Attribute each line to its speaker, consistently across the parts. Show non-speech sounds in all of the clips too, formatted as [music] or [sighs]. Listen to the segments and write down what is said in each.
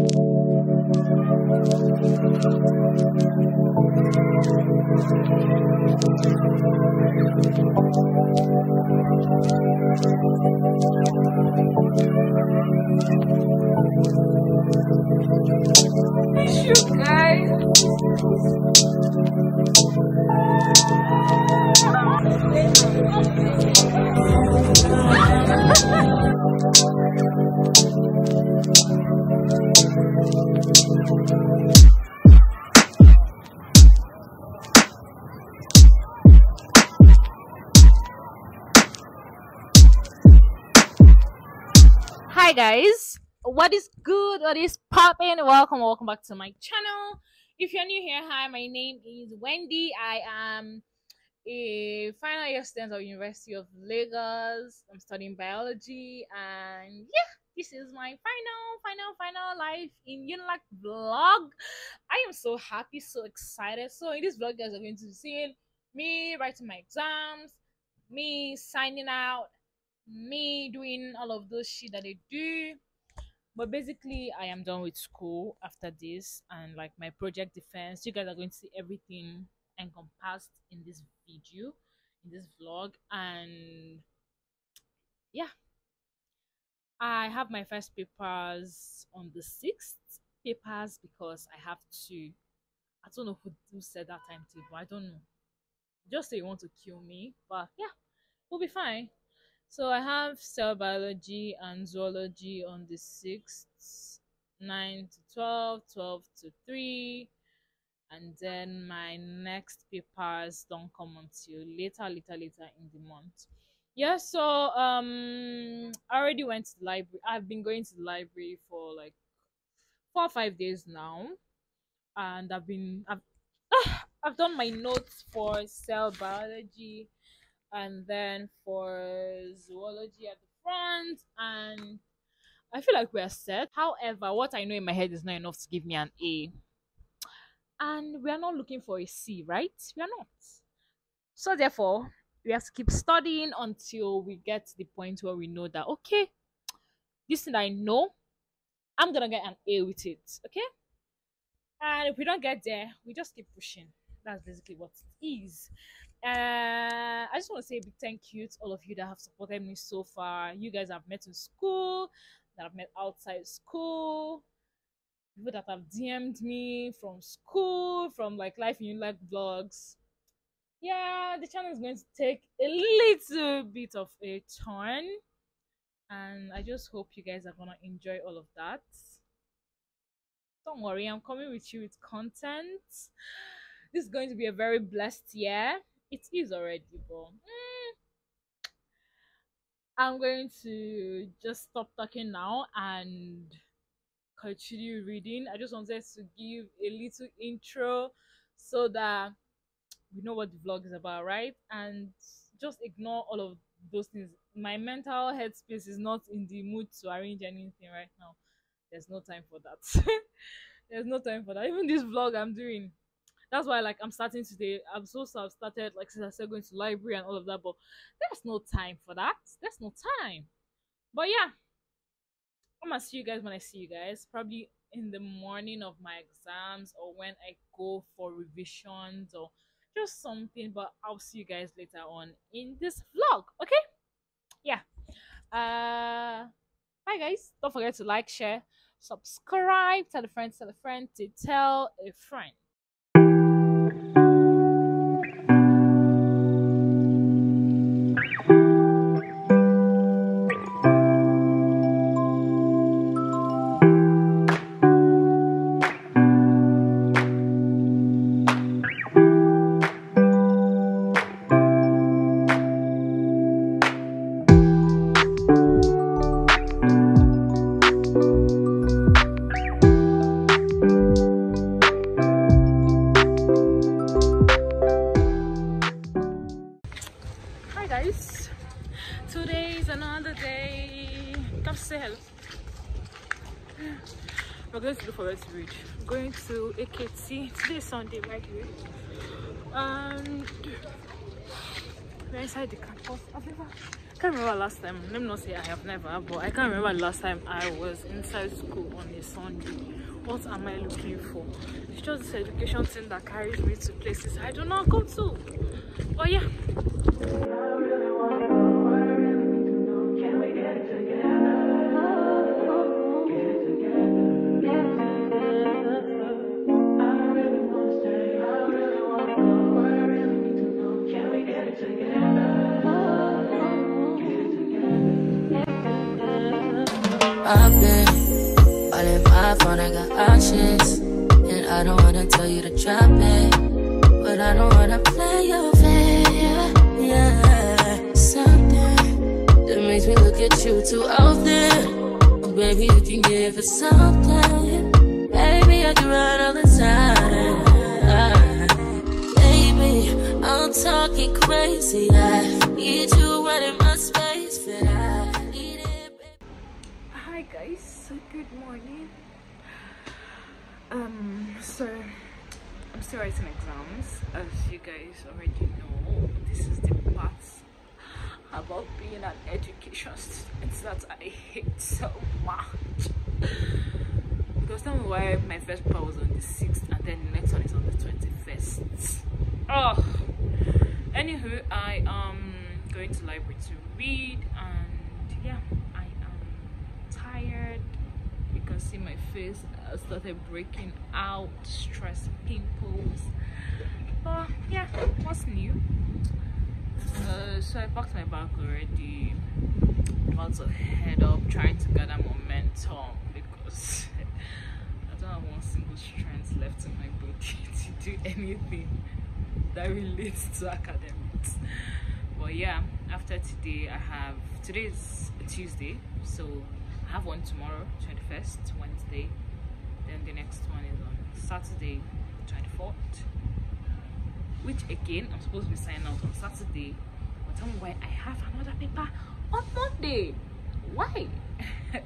Speaker 1: you Hi guys, what is good? What is popping? Welcome, welcome back to my channel. If you're new here, hi, my name is Wendy. I am a final year student of University of Lagos. I'm studying biology, and yeah, this is my final, final, final life in Unilag vlog. I am so happy, so excited. So in this vlog, guys are going to be seeing me writing my exams, me signing out, me doing all of those shit that they do. But basically, I am done with school after this, and like my project defense, you guys are going to see everything encompassed in this video, in this vlog, and yeah, I have my first papers on the sixth papers because I have to. I don't know who, who said that timetable. I don't know. Just say you want to kill me, but yeah, we'll be fine. So I have cell biology and zoology on the 6th, 9 to 12, 12 to 3, and then my next papers don't come until later, later, later in the month. Yeah, so um I already went to the library. I've been going to the library for like four or five days now. And I've been I've [sighs] I've done my notes for cell biology and then for zoology at the front and i feel like we're set. However what i know in my head is not enough to give me an a. And we are not looking for a c right? We are not. So therefore we have to keep studying until we get to the point where we know that okay this thing i know i'm gonna get an a with it okay? And if we don't get there we just keep pushing. That's basically what it is uh, I just want to say a big thank you to all of you that have supported me so far. You guys have met in school, that have met outside school, people that have DM'd me from school, from like Life in Unilag vlogs. Yeah, the channel is going to take a little bit of a turn, and I just hope you guys are gonna enjoy all of that. Don't worry, I'm coming with you with content. This is going to be a very blessed year it is already, but mm, I'm going to just stop talking now and continue reading. I just wanted to give a little intro so that we know what the vlog is about, right? And just ignore all of those things. My mental headspace is not in the mood to arrange anything right now. There's no time for that. [laughs] There's no time for that. Even this vlog I'm doing, that's why like i'm starting today i'm supposed i've started like since i said going to library and all of that but there's no time for that. There's no time. But yeah. I'm gonna see you guys when i see you guys. Probably in the morning of my exams or when i go for revisions or just something but i'll see you guys later on in this vlog okay? Yeah. Uh bye guys. Don't forget to like share subscribe tell a friend tell a friend to tell a friend Inside the campus. I've never, I can't remember last time. Let me not say i have never but i can't remember last time i was inside school on a sunday. What am i looking for? It's just this education thing that carries me to places i do not go to. But yeah
Speaker 2: I've been all in my phone, I got options. And I don't wanna tell you to drop it. But I don't wanna play your fair. Yeah, something that makes me look at you too often. Oh, baby, you can give it something. Baby, I can run all the time. Baby, I'm talking crazy. I need you running my
Speaker 1: guys good morning. Um so i'm still writing exams as you guys already know. This is the part about being an education student that i hate so much. Because tell me why my first part was on the 6th and then the next one is on the 21st oh anywho i am going to library to read and yeah i am tired you see my face uh, started breaking out stress pimples. But yeah what's new? Uh, so i packed my bag already. About to head up trying to gather momentum because [laughs] i don't have one single strength left in my body [laughs] to do anything that relates to academics. But yeah after today i have today is tuesday so i have one tomorrow 21st wednesday. Then the next one is on saturday 24th which again i'm supposed to be signing out on saturday. But tell me why i have another paper on monday. Why? [laughs]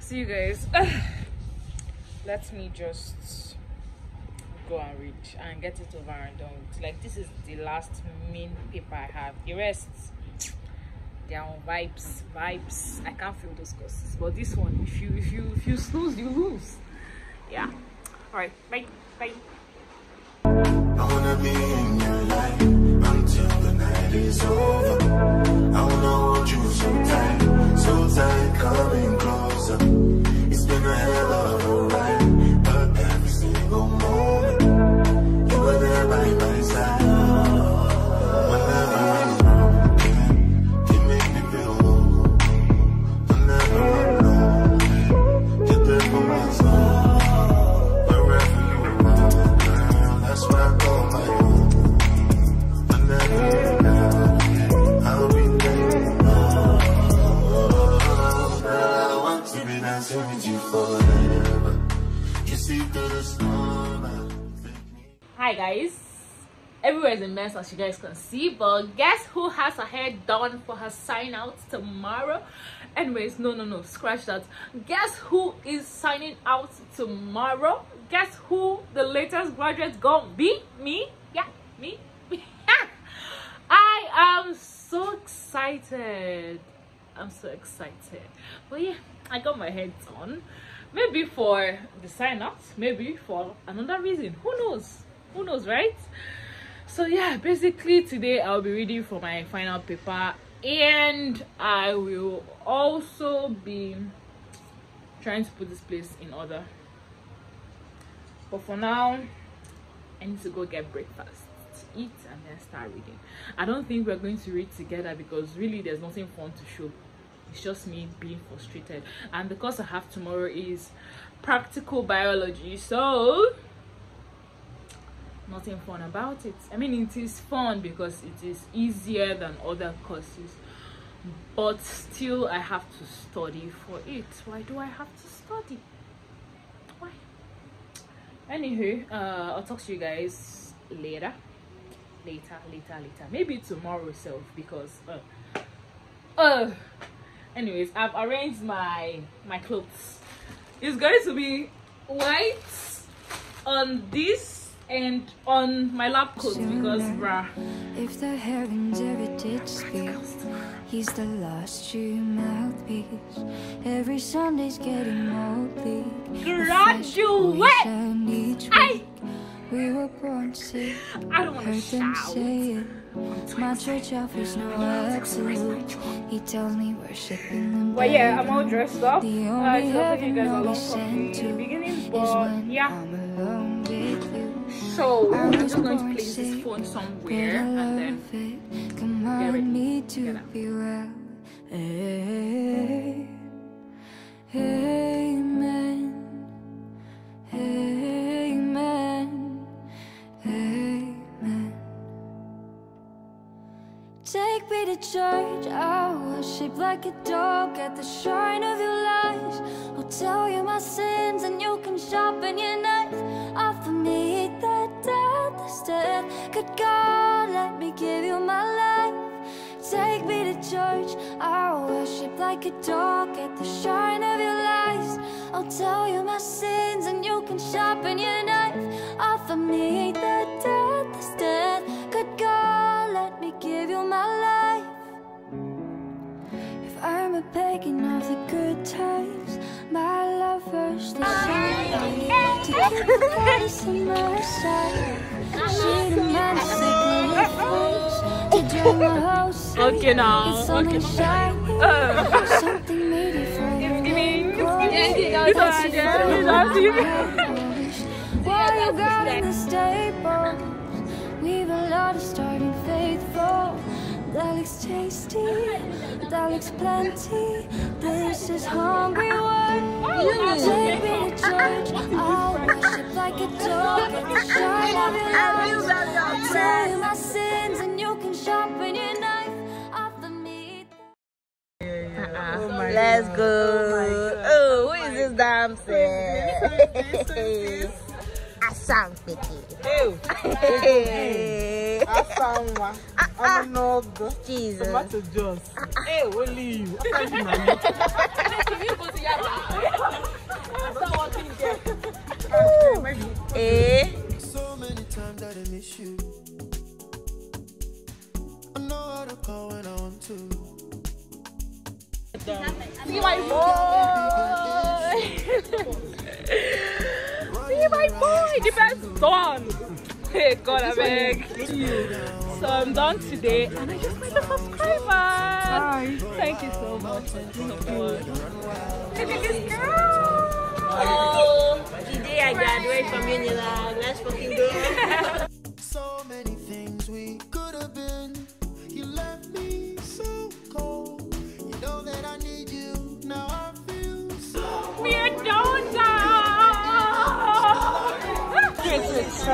Speaker 1: See you guys. [sighs] Let me just go and read and get it over and done with. Like this is the last main paper I have. The rest on vibes, vibes. I can't feel those courses. But this one, if you if you if you snooze, you lose. Yeah. Alright, bye. Bye.
Speaker 3: I wanna be in your life until the night is over.
Speaker 1: Hi guys. Everywhere is a mess as you guys can see, but guess who has her hair done for her sign out tomorrow? Anyways, no, no, no, scratch that. Guess who is signing out tomorrow? Guess who the latest graduate gonna be? Me? Yeah, me. [laughs] I am so excited. I'm so excited. But yeah, I got my hair done. Maybe for the sign out, maybe for another reason. Who knows? Who knows, right? So yeah, basically today I'll be reading for my final paper and I will also be trying to put this place in order. But for now, I need to go get breakfast, eat, and then start reading. I don't think we're going to read together because really there's nothing fun to show. It's just me being frustrated. And the course I have tomorrow is practical biology. So nothing fun about it. I mean, it is fun because it is easier than other courses, but still, I have to study for it. Why do I have to study? Why? Anywho, uh, I'll talk to you guys later. Later, later, later. Maybe tomorrow itself because uh, uh. Anyways, I've arranged my my clothes. It's going to be white on this and on my lab coat because bruh
Speaker 4: If the heavens ever did speak, he's the last true mouthpiece. Every Sunday's getting more bleak.
Speaker 1: Graduate!
Speaker 4: week. We were born to see. [laughs]
Speaker 1: I don't want to
Speaker 4: them
Speaker 1: shout.
Speaker 4: say it. My church offers no absolute. He tells me worshiping the
Speaker 1: But yeah, I'm all dressed up.
Speaker 4: The
Speaker 1: Uh,
Speaker 4: only
Speaker 1: you
Speaker 4: heaven
Speaker 1: guys
Speaker 4: I'll be sent to
Speaker 1: beginning.
Speaker 4: is
Speaker 1: But
Speaker 4: when
Speaker 1: yeah,
Speaker 4: I'm alone with you.
Speaker 1: So I'm just going to place this phone somewhere and then
Speaker 4: it.
Speaker 1: ready.
Speaker 4: Command me
Speaker 1: Get
Speaker 4: to
Speaker 1: out.
Speaker 4: be well. Hey, amen. Amen. Amen. Take me to church, I'll worship like a dog at the shrine of your lies. I'll tell you my sins and you can sharpen your knife. Good God, let me give you my life. Take me to church, I'll worship like a dog at the shrine of your lies. I'll tell you my sins and you can sharpen your knife. Offer me that death instead. Good God, let me give you my life. If I'm a pagan of the good times, my love first is shining to keep the place on my side.
Speaker 1: Oh. me,
Speaker 4: the
Speaker 1: give
Speaker 4: rainbow.
Speaker 1: me, this one, yeah, this one, see me.
Speaker 4: While you got in the stables, we've a lot of starting faithful. That looks tasty, that looks plenty. This is hungry one. Take me to church, I'll worship like a dog shrine of your. I'll tell you my sins
Speaker 5: Let's go. Oh, who is this dancing? [laughs] Asam Piti. [laughs] [laughs] Hey.
Speaker 6: Asanwa. Amanogo.
Speaker 5: Jesus.
Speaker 6: Tomato juice. Hey, only you. After you, mama.
Speaker 5: Eh?
Speaker 3: So many times that I miss you. I know how to call when I want to.
Speaker 1: See my boy. [laughs] See my boy. The best done. Hey God, I beg. So I'm done today, and I just made a subscriber. Thank you so much. Thank you so much. Look at this girl.
Speaker 5: Oh, today I graduate from Unilag. Let's fucking go. [laughs]
Speaker 1: Ah,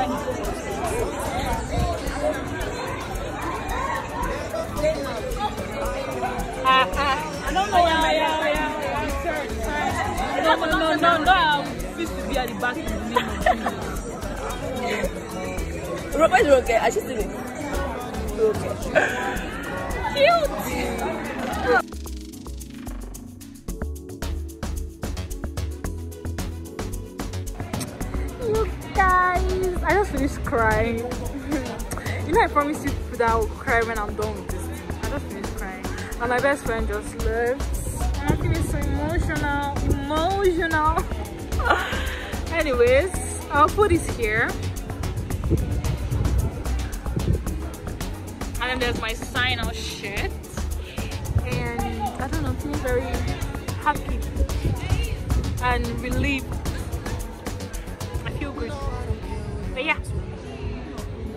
Speaker 1: ah. I don't know where I am. No, no, no, no. I used to be at the back of the name.
Speaker 5: Robert is okay. I should see it.
Speaker 1: Cute. I just finished crying. [laughs] you know, I promised you that I will cry when I'm done with this. I just finished crying, and my best friend just left. And I'm feeling so emotional, emotional. [laughs] Anyways, I'll put here. and then there's my sign out shirt and i don't know feeling very happy and relieved yeah.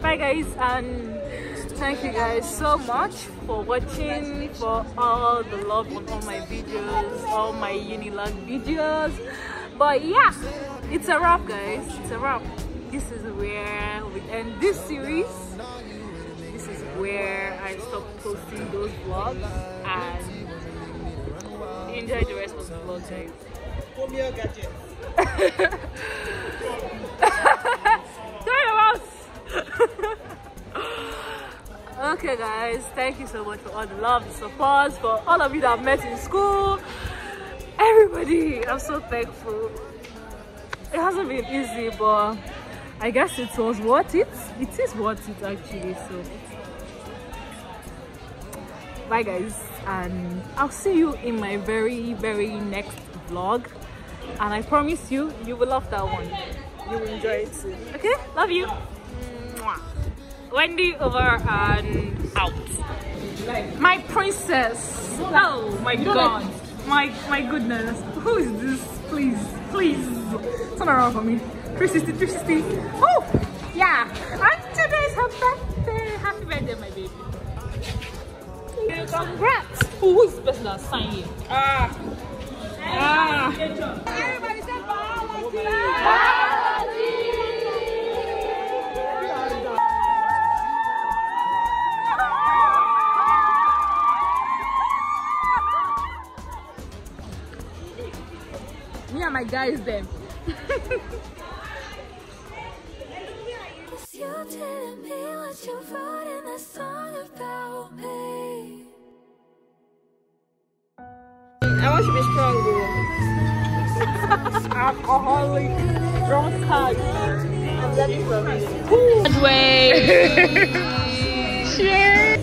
Speaker 1: Bye guys and thank you guys so much for watching for all the love on all my videos all my unilag videos. But yeah it's a wrap guys. It's a wrap. This is where we end this series. This is where I stop posting those vlogs and enjoy the rest of the vlog guys. [laughs] okay guys, thank you so much for all the love, the support, for all of you that I've met in school. Everybody, I'm so thankful. It hasn't been easy, but I guess it was worth it. It is worth it actually, so bye guys and i'll see you in my very very next vlog and i promise you you will love that one you will enjoy it too okay love you Mwah. wendy over and out. My princess. Oh my god. my my goodness. Who is this? Please please. Turn around for me. 360 360 oh yeah. And today's her birthday. Happy birthday my baby. Congrats. Who is the person that signed you ah. Ah. Everybody say me and my guys then
Speaker 4: Cause you telling me what you wrote in that song about me.
Speaker 5: I want you to be strong, though.
Speaker 1: alcoholic drunkard
Speaker 5: I'm ready for me.
Speaker 1: way cheers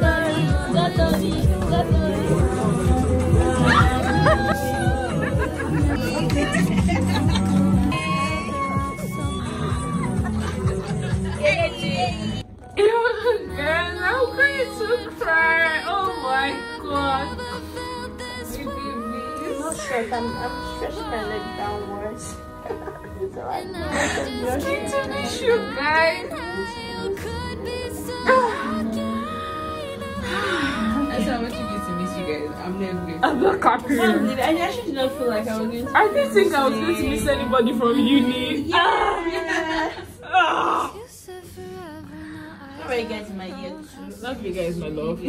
Speaker 5: Not stressed. I'm, I'm stretching my leg downwards. so I know.
Speaker 1: Need to miss you guys.
Speaker 7: That's how much you get to miss you guys. I'm never going
Speaker 1: I'm not.
Speaker 5: Did I actually did not feel like I was going to.
Speaker 1: I didn't think I was going to miss anybody from uni. Ah.
Speaker 4: I
Speaker 5: Alright, guys, my ear too.
Speaker 1: Love you guys, my love.